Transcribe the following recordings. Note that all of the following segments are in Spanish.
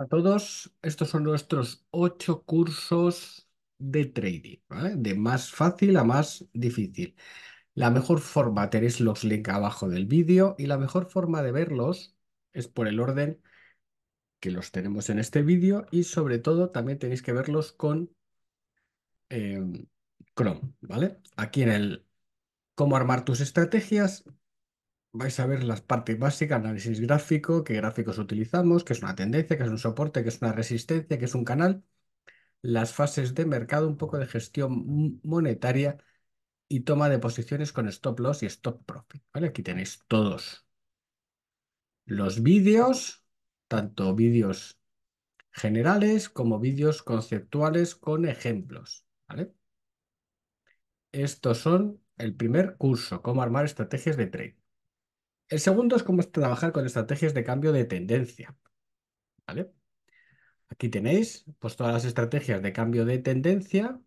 A todos, estos son nuestros ocho cursos de trading. De más fácil a más difícil. La mejor forma, tenéis los links abajo del vídeo y la mejor forma de verlos es por el orden que los tenemos en este vídeo y sobre todo también tenéis que verlos con em, Chrome, ¿vale? Aquí en el cómo armar tus estrategias vais a ver las partes básicas, análisis gráfico, qué gráficos utilizamos, qué es una tendencia, qué es un soporte, qué es una resistencia, qué es un canal, las fases de mercado, un poco de gestión monetaria y toma de posiciones con stop loss y stop profit. ¿vale? Aquí tenéis todos los vídeos, tanto vídeos generales como vídeos conceptuales con ejemplos. ¿vale? Estos son el primer curso, cómo armar estrategias de trade. El segundo es cómo trabajar con estrategias de cambio de tendencia. ¿Vale? Aquí tenéis pues, todas las estrategias de cambio de tendencia,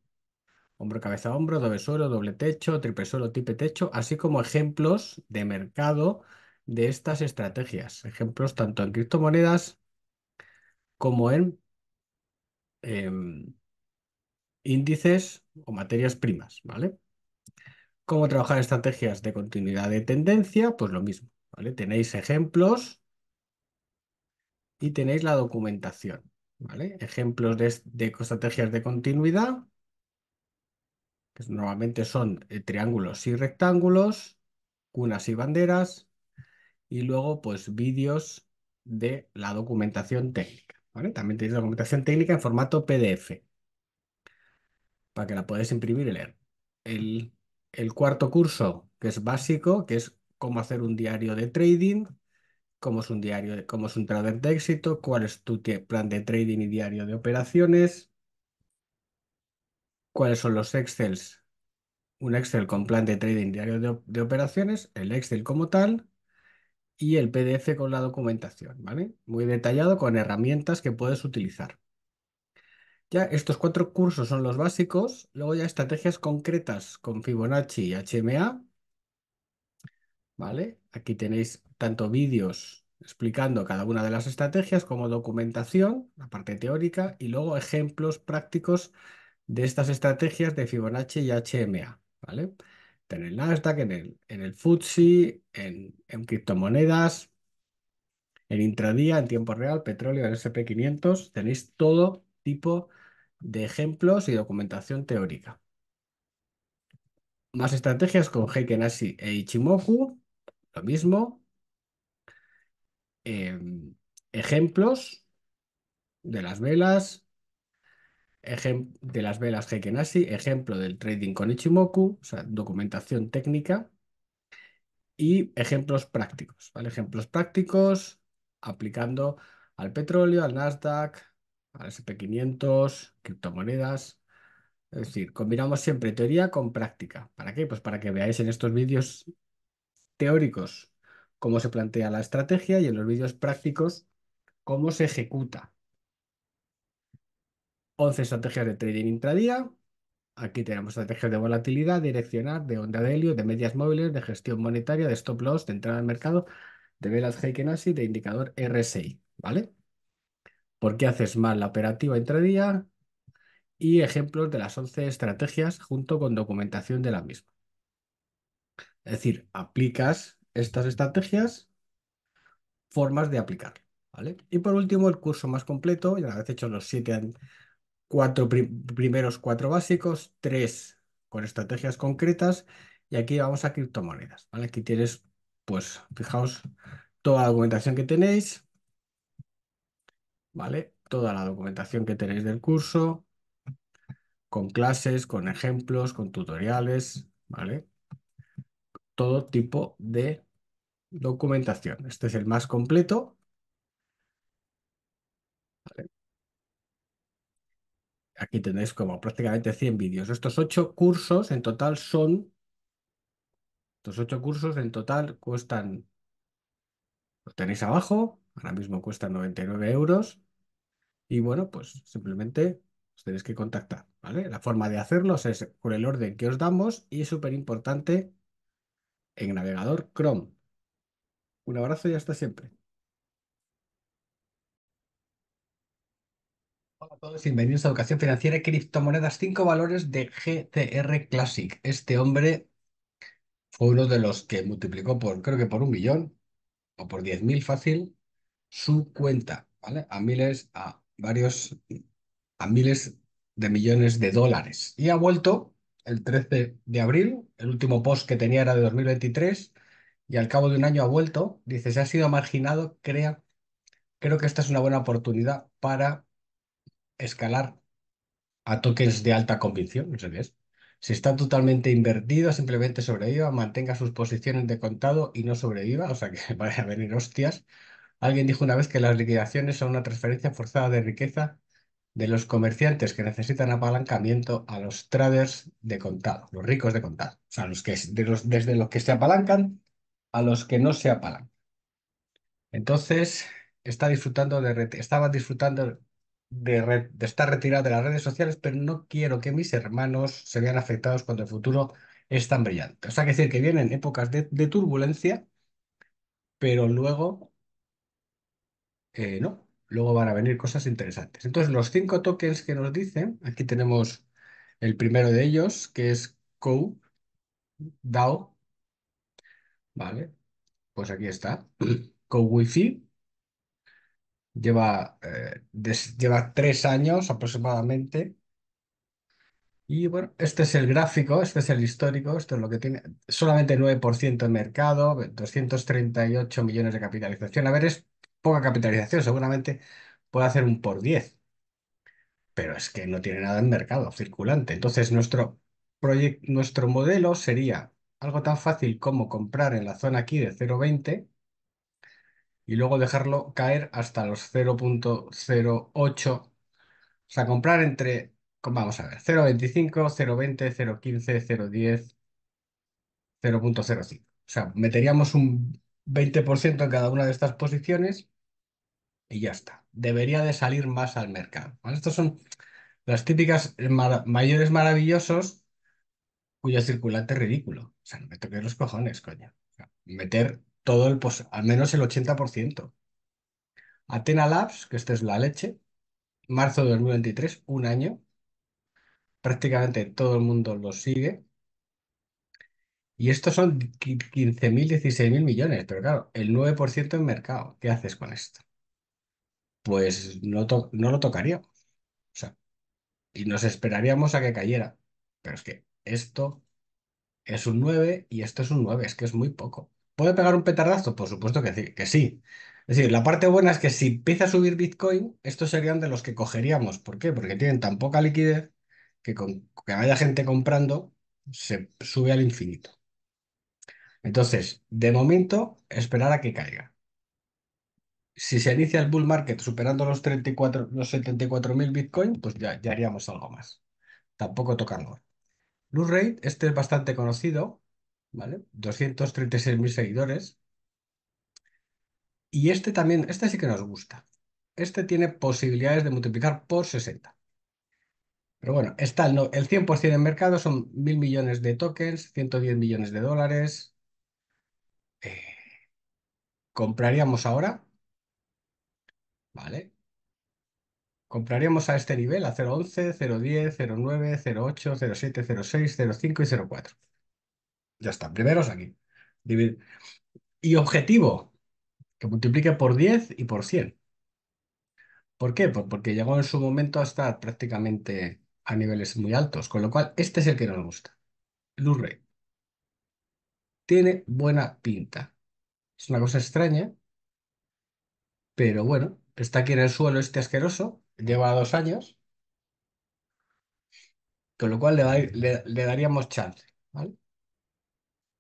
hombro, cabeza, hombro, doble suelo, doble techo, triple suelo, triple techo, así como ejemplos de mercado de estas estrategias. Ejemplos tanto en criptomonedas como en em, índices o materias primas, ¿vale? ¿Cómo trabajar estrategias de continuidad de tendencia? Pues lo mismo. Tenéis ejemplos y tenéis la documentación. Ejemplos de, estrategias de continuidad, que normalmente son eh, triángulos y rectángulos, cunas y banderas, y luego pues vídeos de la documentación técnica. También tenéis documentación técnica en formato PDF, para que la podáis imprimir y leer. El cuarto curso, que es básico, que es cómo hacer un diario de trading, cómo es un diario, cómo es un trader de éxito, cuál es tu plan de trading y diario de operaciones, cuáles son los Excels, un Excel con plan de trading diario de, de operaciones, el Excel como tal y el PDF con la documentación, ¿vale? Muy detallado con herramientas que puedes utilizar. Ya estos cuatro cursos son los básicos, luego ya estrategias concretas con Fibonacci y HMA, ¿vale? Aquí tenéis tanto vídeos explicando cada una de las estrategias como documentación, la parte teórica, y luego ejemplos prácticos de estas estrategias de Fibonacci y HMA, ¿vale? En el Nasdaq, en el, en el FTSE, en, en criptomonedas, en intradía, en tiempo real, petróleo, el SP500, tenéis todo tipo de ejemplos y documentación teórica. Más estrategias con Heiken Ashi e Ichimoku, lo mismo. Em, ejemplos de las velas, de las velas Heiken Ashi, ejemplo del trading con Ichimoku, o sea, documentación técnica y ejemplos prácticos. Ejemplos prácticos aplicando al petróleo, al Nasdaq, al SP500, criptomonedas. Es decir, combinamos siempre teoría con práctica. ¿Para qué? Pues para que veáis en estos vídeos teóricos cómo se plantea la estrategia y en los vídeos prácticos cómo se ejecuta. 11 estrategias de trading intradía. Aquí tenemos estrategias de volatilidad, direccional, de onda de helio, de medias móviles, de gestión monetaria, de stop loss, de entrada al mercado, de velas Heiken de indicador RSI, ¿vale? ¿Por qué haces mal la operativa intradía? Y ejemplos de las 11 estrategias junto con documentación de la misma. Es decir, aplicas estas estrategias, formas de aplicar. ¿vale? Y por último, el curso más completo, ya vez hecho los siete, cuatro primeros cuatro básicos, tres con estrategias concretas, y aquí vamos a criptomonedas. ¿vale? Aquí tienes, pues, fijaos, toda la documentación que tenéis, ¿vale? Toda la documentación que tenéis del curso, con clases, con ejemplos, con tutoriales, ¿vale? todo tipo de documentación. Este es el más completo. Aquí tenéis como prácticamente 100 vídeos. Estos ocho cursos en total son... Estos ocho cursos en total cuestan... Los tenéis abajo. Ahora mismo cuestan 99 euros. Y bueno, pues simplemente os tenéis que contactar. ¿vale? La forma de hacerlos es por el orden que os damos y es súper importante en navegador Chrome. Un abrazo y hasta siempre. todos, bienvenidos a Educación Financiera y Criptomonedas. Cinco valores de GCR Classic. Este hombre fue uno de los que multiplicó por, creo que por un millón o por 10.000 fácil su cuenta, ¿vale? A miles, a varios, a miles de millones de dólares. Y ha vuelto el 13 de abril, el último post que tenía era de 2023 y al cabo de un año ha vuelto. Dice, se ha sido marginado, crea, creo que esta es una buena oportunidad para escalar a tokens de alta convicción, no sé qué es. Si está totalmente invertido, simplemente sobreviva, mantenga sus posiciones de contado y no sobreviva, o sea que vaya a venir hostias. Alguien dijo una vez que las liquidaciones son una transferencia forzada de riqueza de los comerciantes que necesitan apalancamiento a los traders de contado, los ricos de contado, o sea, los que, desde los que se apalancan a los que no se apalancan. Entonces, está disfrutando de, estaba disfrutando de, estar retirado de las redes sociales, pero no quiero que mis hermanos se vean afectados cuando el futuro es tan brillante. O sea, que decir que vienen épocas de, turbulencia, pero luego, eh, no, luego van a venir cosas interesantes. Entonces, los cinco tokens que nos dicen, aquí tenemos el primero de ellos, que es COU, DAO, ¿vale? Pues aquí está, COU Wi-Fi, Lleva, eh, lleva tres años aproximadamente. Y bueno, este es el gráfico, este es el histórico, esto es lo que tiene. Solamente 9% de mercado, 238 millones de capitalización. A ver, es poca capitalización, seguramente puede hacer un por 10. Pero es que no tiene nada en mercado circulante. Entonces, nuestro, nuestro modelo sería algo tan fácil como comprar en la zona aquí de 0,20 y luego dejarlo caer hasta los 0.08. O sea, comprar entre, vamos a ver, 0.25, 0.20, 0.15, 0.10, 0.05. O sea, meteríamos un 20% en cada una de estas posiciones y ya está. Debería de salir más al mercado. Estos son las típicas mayores maravillosos cuyo circulante es ridículo. O sea, no me toques los cojones, coño. meter todo el, pues, al menos el 80%. Athena Labs, que esta es la leche, marzo de 2023, un año. Prácticamente todo el mundo lo sigue. Y estos son 15.000, 16.000 millones, pero claro, el 9% en mercado. ¿Qué haces con esto? Pues no, no lo tocaríamos. O sea, y nos esperaríamos a que cayera. Pero es que esto es un 9 y esto es un 9, es que es muy poco. ¿Puede pegar un petardazo? Por supuesto que sí, que sí. Es decir, la parte buena es que si empieza a subir Bitcoin, estos serían de los que cogeríamos. ¿Por qué? Porque tienen tan poca liquidez que con que haya gente comprando, se sube al infinito. Entonces, de momento, esperar a que caiga. Si se inicia el bull market superando los 34, los 74.000 Bitcoin, pues ya, haríamos algo más. Tampoco tocarlo. Blue Rate, este es bastante conocido, ¿vale? 236.000 seguidores. Y este también, este sí que nos gusta. Este tiene posibilidades de multiplicar por 60. Pero bueno, está el, el 100% en mercado, son mil millones de tokens, 110 millones de dólares. Eh, compraríamos ahora, ¿vale? Compraríamos a este nivel, a 0.11, 0.10, 0.9, 0.8, 0.7, 0.6, 0.5 y 0.4. Ya está, primeros aquí. Y objetivo, que multiplique por 10 y por 100. ¿Por qué? Pues porque llegó en su momento a estar prácticamente a niveles muy altos, con lo cual este es el que nos gusta. Blu-ray. Tiene buena pinta. Es una cosa extraña, pero bueno, está aquí en el suelo este asqueroso, lleva dos años, con lo cual le, le daríamos chance, ¿vale?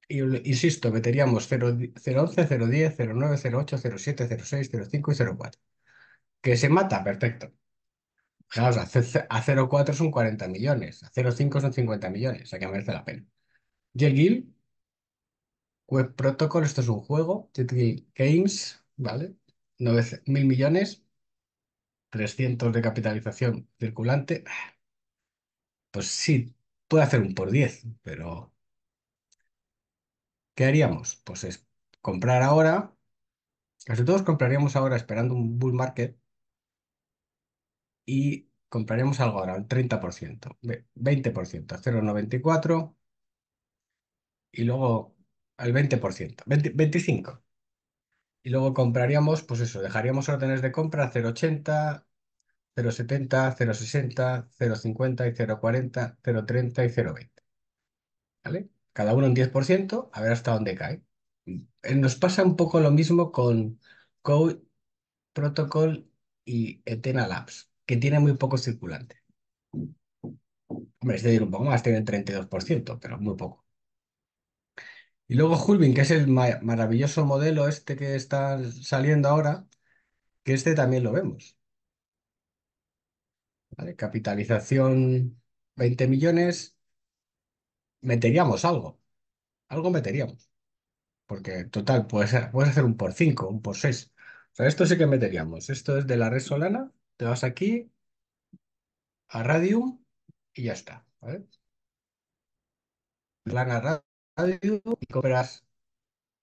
Y, insisto, meteríamos 011, 010, 09, 08, 07, 06, 05 y 04. ¿Que se mata? Perfecto. Fijaos, a 0,4 son 40 millones, a 0,5 son 50 millones, o sea que merece la pena. Y Guild, Web Protocol, esto es un juego, Games, ¿vale? 9.000 millones, 300 de capitalización circulante. Pues sí, puede hacer un por 10, pero ¿qué haríamos? Pues es comprar ahora, casi todos compraríamos ahora esperando un bull market y compraríamos algo ahora, al 30%, ve- 20%, 0,94 y luego al 20%, 20 25. Y luego compraríamos, pues eso, dejaríamos órdenes de compra 0,80, 0,70, 0,60, 0,50 y 0,40, 0,30 y 0,20. ¿Vale? Cada uno un 10%, a ver hasta dónde cae. Eh, Nos pasa un poco lo mismo con Code Protocol y Etena Labs, que tiene muy poco circulante. Hombre, es decir, un poco más, tiene 32%, pero muy poco. Y luego Hulbin, que es el ma- maravilloso modelo este que está saliendo ahora, que este también lo vemos. Capitalización 20 millones, meteríamos algo, algo meteríamos, porque total, puedes, puedes hacer un por 5, un por 6. O sea, esto sí que meteríamos. Esto es de la red Solana, te vas aquí a Radium y ya está. ¿vale? Lana Y compras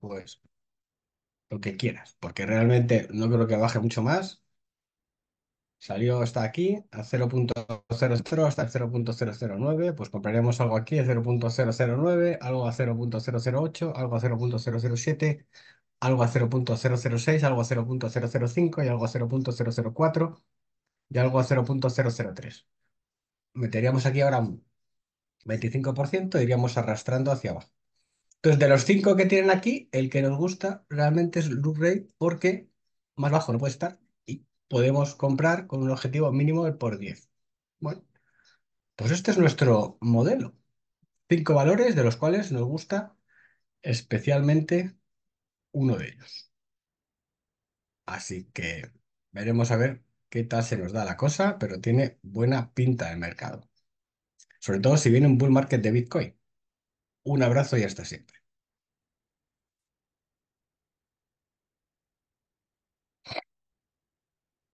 pues lo que quieras, porque realmente no creo que baje mucho más. Salió hasta aquí a 0.00 hasta el 0.009, pues compraríamos algo aquí a 0.009, algo a 0.008, algo a 0.007, algo a 0.006, algo a 0.005 y algo a 0.004 y algo a 0.003. Meteríamos aquí ahora un 25% e iríamos arrastrando hacia abajo. Entonces, de los cinco que tienen aquí, el que nos gusta realmente es Look Rate porque más bajo no puede estar y podemos comprar con un objetivo mínimo de por 10. Bueno, pues este es nuestro modelo. Cinco valores de los cuales nos gusta especialmente uno de ellos. Así que veremos a ver qué tal se nos da la cosa, pero tiene buena pinta el mercado. Sobre todo si viene un bull market de Bitcoin. Un abrazo y hasta siempre.